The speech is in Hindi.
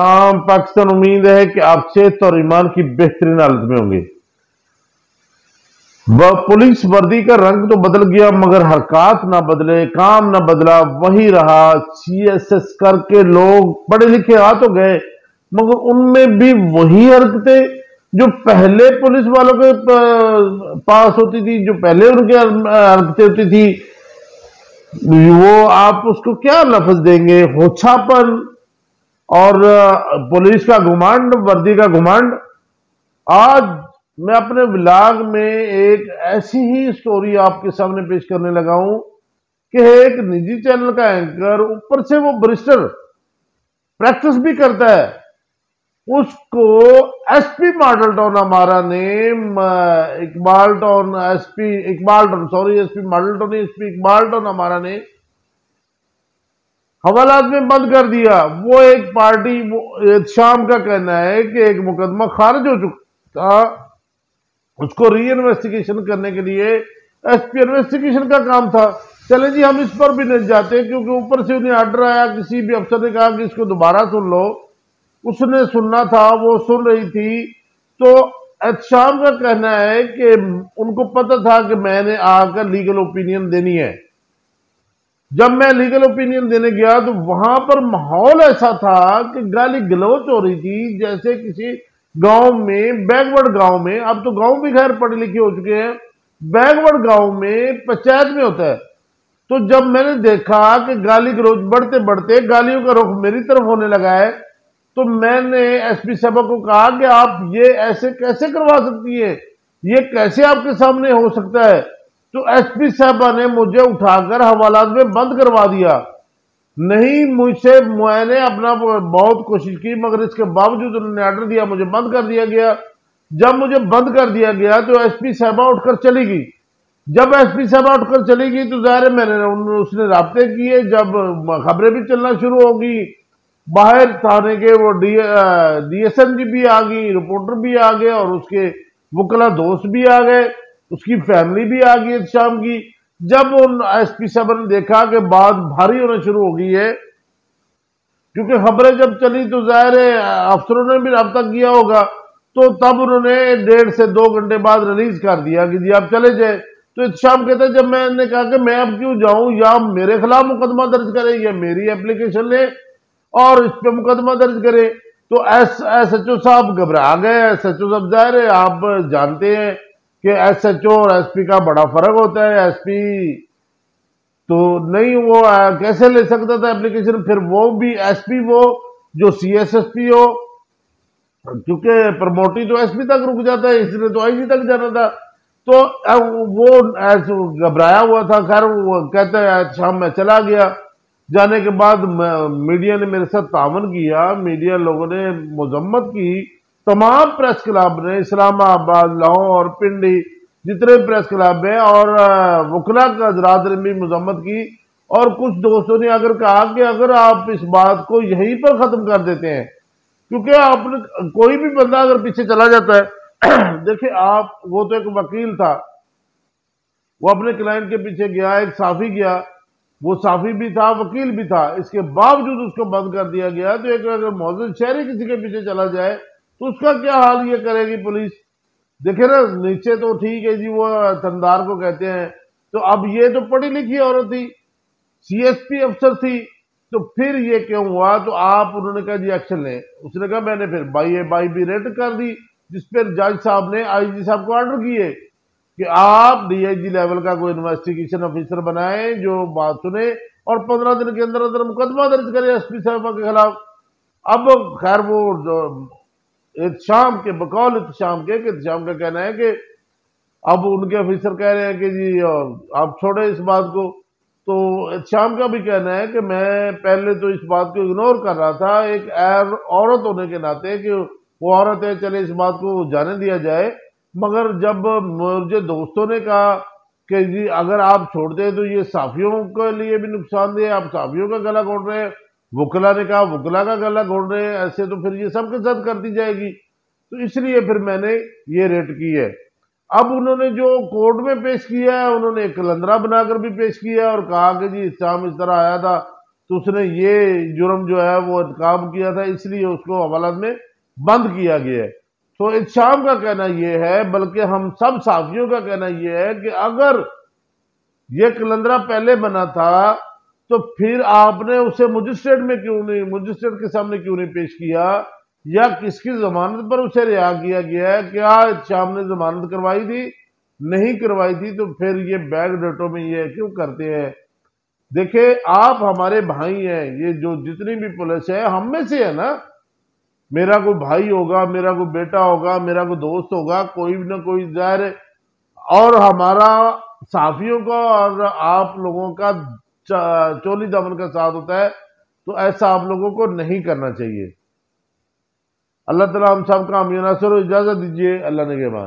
आम पाकिस्तान उम्मीद है कि आप सेहत और ईमान की बेहतरीन हालत में होंगे। पुलिस वर्दी का रंग तो बदल गया, मगर हरकत ना बदले, काम ना बदला, वही रहा। सीएसएस करके लोग पढ़े लिखे आ तो गए, मगर उनमें भी वही हरकतें जो पहले पुलिस वालों के पास होती थी, जो पहले उनके हरकतें होती थी, वो आप उसको क्या लफज देंगे? होछापन। और पुलिस का घुमांड, वर्दी का घुमांड। आज मैं अपने ब्लॉग में एक ऐसी ही स्टोरी आपके सामने पेश करने लगा हूँ कि एक निजी चैनल का एंकर ऊपर से वो बरिस्टर प्रैक्टिस भी करता है। उसको एसपी मॉडल टाउन हमारा ने Iqbal Town SP Iqbal Town sorry SP Model Town SP Iqbal Town हमारा ने हवालात में बंद कर दिया। वो एक पार्टी, वो शाम का कहना है कि एक मुकदमा खारिज हो चुका। उसको री इन्वेस्टिगेशन करने के लिए एसपी इन्वेस्टिगेशन का काम था। चले जी, हम इस पर भी नहीं जाते, क्योंकि ऊपर से उन्हें ऑर्डर आया, किसी भी अफसर ने कहा कि इसको दोबारा सुन लो। उसने सुनना था, वो सुन रही थी। तो शाम का कहना है कि उनको पता था कि मैंने आकर लीगल ओपिनियन देनी है। जब मैं लीगल ओपिनियन देने गया तो वहाँ पर माहौल ऐसा था कि गाली गलोच हो रही थी, जैसे किसी गाँव में, बैकवर्ड गाँव में, अब तो गाँव भी खैर पढ़े लिखे हो चुके हैं, बैकवर्ड गाँव में पंचायत में होता है। तो जब मैंने देखा कि गाली गलोच बढ़ते बढ़ते गालियों का रुख मेरी तरफ़ होने लगा है तो मैंने एसपी साहबा को कहा कि आप ये ऐसे कैसे करवा सकती है? ये कैसे आपके सामने हो सकता है? तो एसपी साहबा ने मुझे उठाकर हवालात में बंद करवा दिया। नहीं, मुझसे मैंने अपना बहुत कोशिश की, मगर इसके बावजूद उन्होंने ऑर्डर दिया, मुझे बंद कर दिया गया। जब मुझे बंद कर दिया गया तो एसपी साहबा उठकर चली गई। जब एसपी साहबा उठकर चली गई तो ज़ाहिर मैंने उसने रबते किए, जब खबरें भी चलना शुरू होगी बाहर थाने के वो डी डीएसएन जी भी आ गई रिपोर्टर भी आ गए, और उसके वकला दोस्त भी आ गए। उसकी फैमिली भी आ गई शाम की। जब उन एसपी साहब ने देखा कि बात भारी होना शुरू हो गई है, क्योंकि खबरें जब चली तो ज़ाहिर है, अफसरों ने भी रबता किया होगा तो तब उन्होंने डेढ़ से दो घंटे बाद रिलीज़ कर दिया कि जी आप चले जाए। तो शाम कहते जब मैंने कहा कि मैं अब क्यों जाऊँ, या मेरे खिलाफ मुकदमा दर्ज करें, या मेरी एप्लीकेशन ले, और इस पर मुकदमा दर्ज करें तो एस एस एच ओ साहब घबरा गए। एस एच ओ साहब ज़ाहिर है, आप जानते हैं कि एसएचओ और एसपी का बड़ा फ़र्क होता है एसपी तो नहीं, वो कैसे ले सकता था एप्लीकेशन फिर वो भी एसपी वो, जो सीएसएसपी हो, क्योंकि प्रमोटी तो एसपी तक रुक जाता है, इसलिए तो आईजी तक जाना था। तो वो घबराया हुआ था, खैर, वो कहते हैं शाम में चला गया। जाने के बाद मीडिया ने मेरे साथ तावन किया मीडिया लोगों ने मजम्मत की तमाम प्रेस क्लब ने, इस्लामाबाद, लाहौर पिंडी, जितने प्रेस क्लब है और वकला का हजरात ने भी मजम्मत की और कुछ दोस्तों ने अगर कहा कि अगर आप इस बात को यहीं पर ख़त्म कर देते हैं, क्योंकि आपने, कोई भी बंदा अगर पीछे चला जाता है, देखिए आप, वो तो एक वकील था, वो अपने क्लाइंट के पीछे गया, एक साफी गया, वो साफी भी था, वकील भी था, इसके बावजूद उसको बंद कर दिया गया तो एक अगर मौजूद शहरी किसी के पीछे चला जाए तो उसका क्या हाल ये करेगी पुलिस? देखे ना, नीचे तो ठीक है जी, वो थंदार को कहते हैं। तो अब ये तो पढ़ी लिखी औरत थी सीएसपी अफसर थी तो फिर ये क्यों हुआ? तो आप, उन्होंने कहा जी एक्शन लें। उसने कहा, मैंने फिर बाई ए, बाई भी रेड कर दी, जिस पर जज साहब ने आईजी साहब को ऑर्डर किए कि आप डीआईजी लेवल का कोई इन्वेस्टिगेशन ऑफिसर बनाए, जो बात सुने और पंद्रह दिन के अंदर अंदर मुकदमा दर्ज करे एसपी साहब के खिलाफ। अब खैर वो शाम के बकौल शाम के, कि शाम का कहना है कि अब उनके ऑफिसर कह रहे हैं कि जी आप छोड़े इस बात को। तो शाम का भी कहना है कि मैं पहले तो इस बात को इग्नोर कर रहा था। एक एर औरत होने के नाते कि वो औरत है, चले इस बात को जाने दिया जाए। मगर जब मुझे दोस्तों ने कहा कि जी, अगर आप छोड़ते हैं तो ये साफियों के लिए भी नुकसानदेह आप साफियों का गला घोट रहे हैं। वकला ने कहा, वकला का गला घोड़ रहे हैं, ऐसे तो फिर ये सबके साथ कर दी जाएगी। तो इसलिए फिर मैंने ये रेट की है। अब उन्होंने जो कोर्ट में पेश किया है, उन्होंने एक कलंदरा बनाकर भी पेश किया और कहा कि जी इस्लाम इस तरह आया था तो उसने ये जुर्म जो है वो काम किया था, इसलिए उसको अदालत में बंद किया गया है। तो इच्छाम का कहना यह है, बल्कि हम सब साफियों का कहना यह है कि अगर ये कलंदरा पहले बना था तो फिर आपने उसे मजिस्ट्रेट में क्यों नहीं, मजिस्ट्रेट के सामने क्यों नहीं पेश किया? या किसकी जमानत पर उसे रिहा किया गया है? क्या शाम ने जमानत करवाई थी? नहीं करवाई थी तो फिर ये बैग डेटों में ये क्यों करते हैं? देखिए, आप हमारे भाई हैं, ये जो जितनी भी पुलिस है, हम में से है ना? मेरा कोई भाई होगा, मेरा कोई बेटा होगा, मेरा कोई दोस्त होगा, कोई ना कोई ज़ाहिर, और हमारा साफियों का और आप लोगों का चोली दमन का साथ होता है तो ऐसा आप लोगों को नहीं करना चाहिए। अल्लाह तला हम सब का अमीना सर इजाज़त दीजिए। अल्लाह ने के बाद।